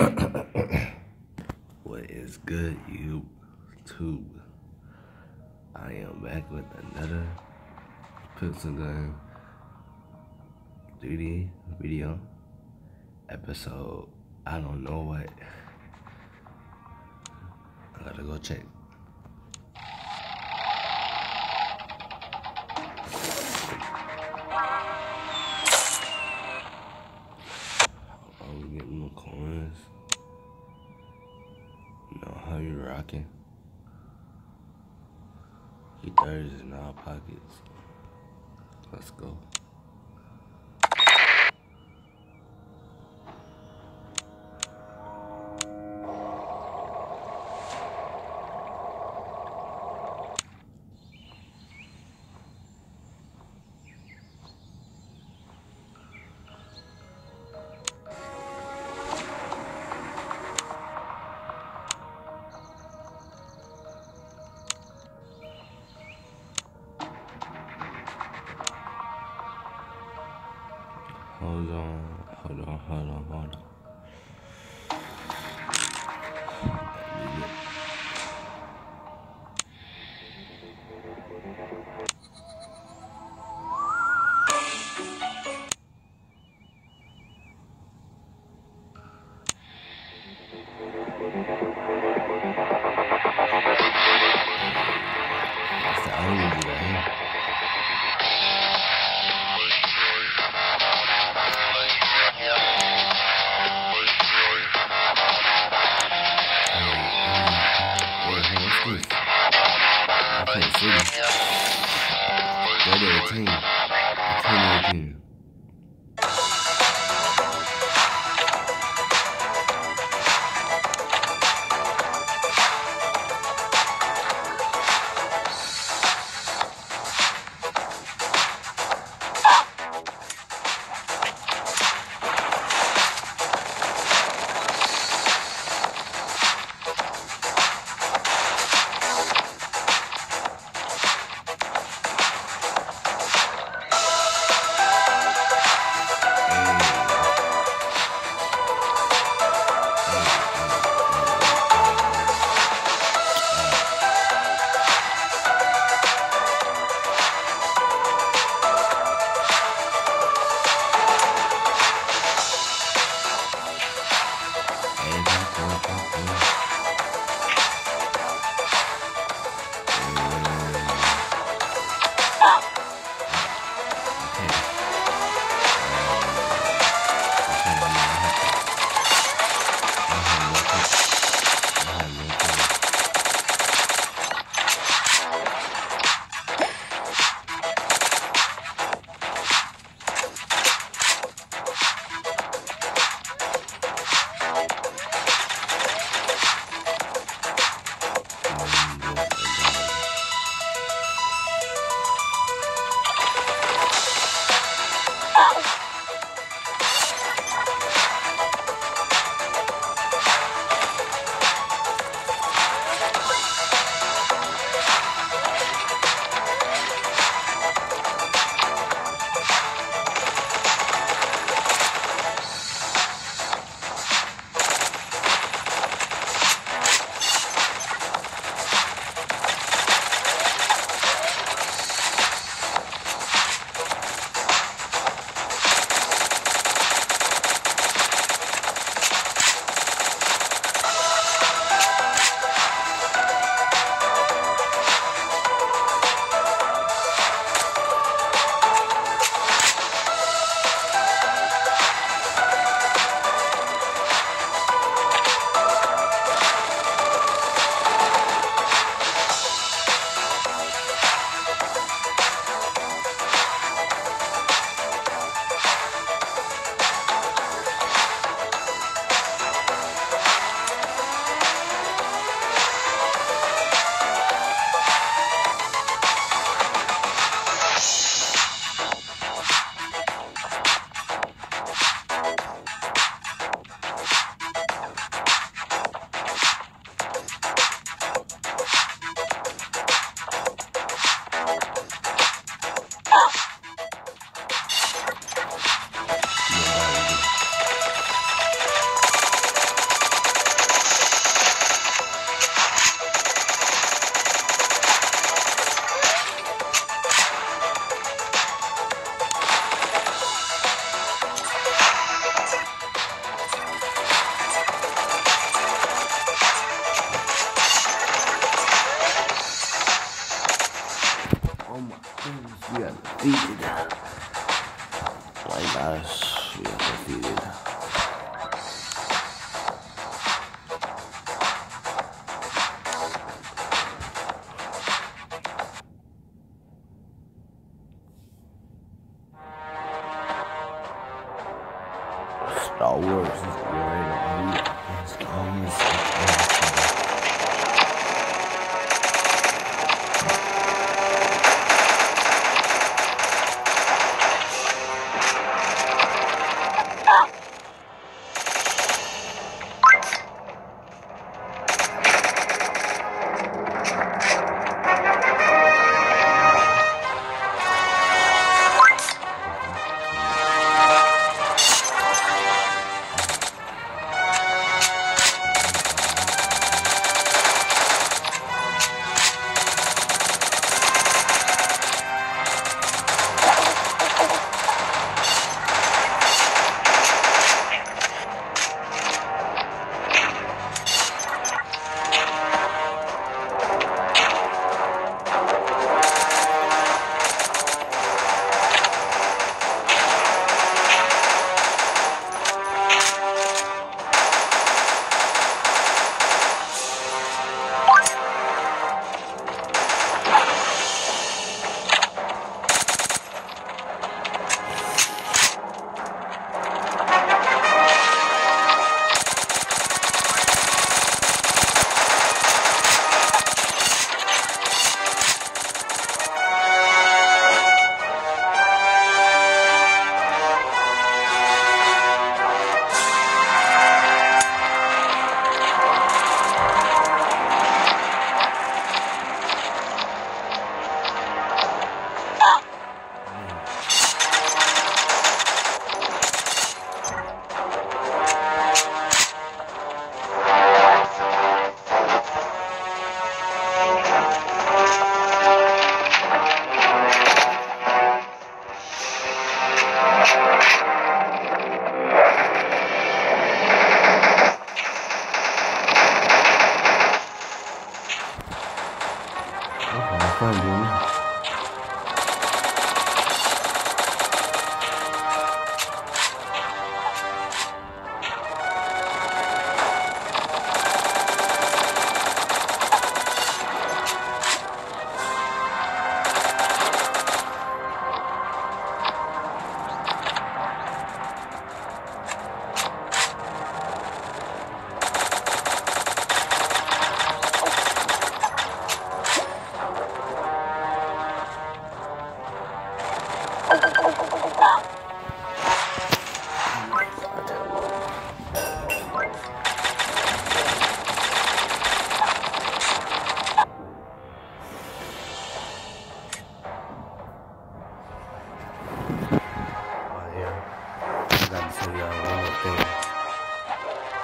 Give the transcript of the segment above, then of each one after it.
what is good, YouTube? I am back with another Pixel Gun 3D video episode. I don't know what. I gotta go check. You rocking. He thirds in our pockets. Let's go. Hold on, hold on, hold on, hold on. Star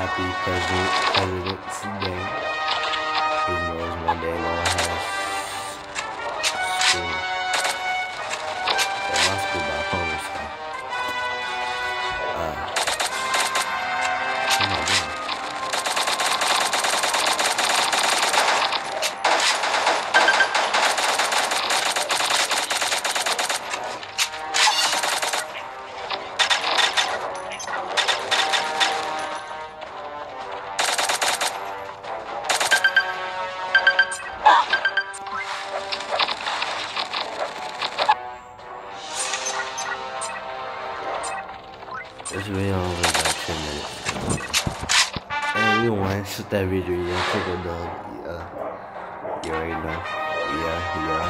happy because every day, every day, even though it's one day long. That video, yeah, take a dog, yeah. You already know. Yeah, yeah.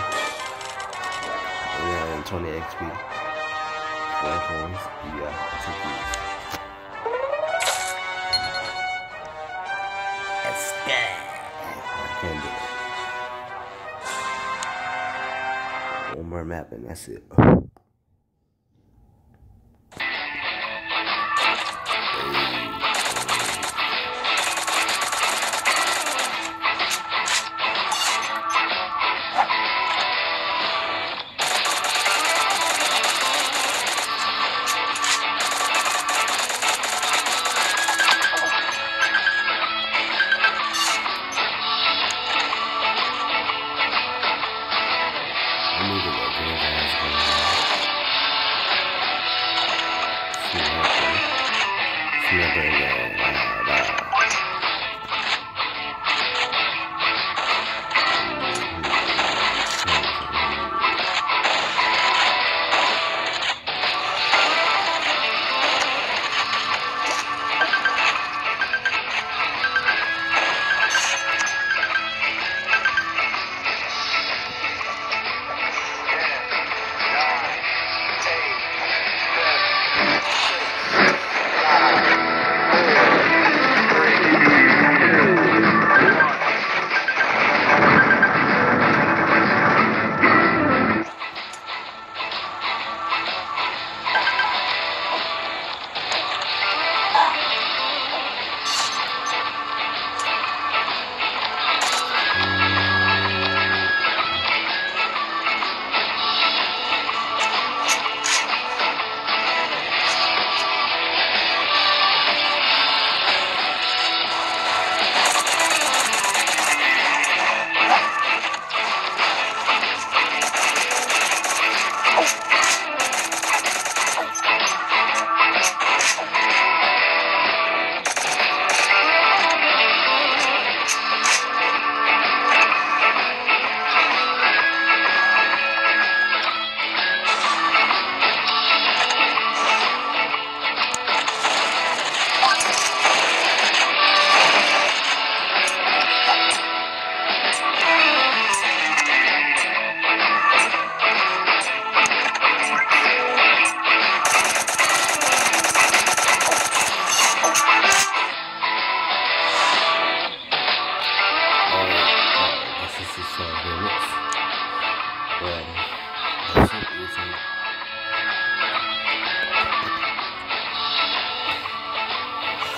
Yeah, and 20 XP. Four coins, yeah, two keys. Let's go. I can't do it. One more map and that's it. Never again.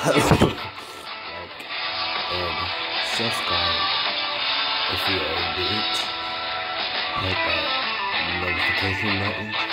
Like and subscribe if you already did hit that notification button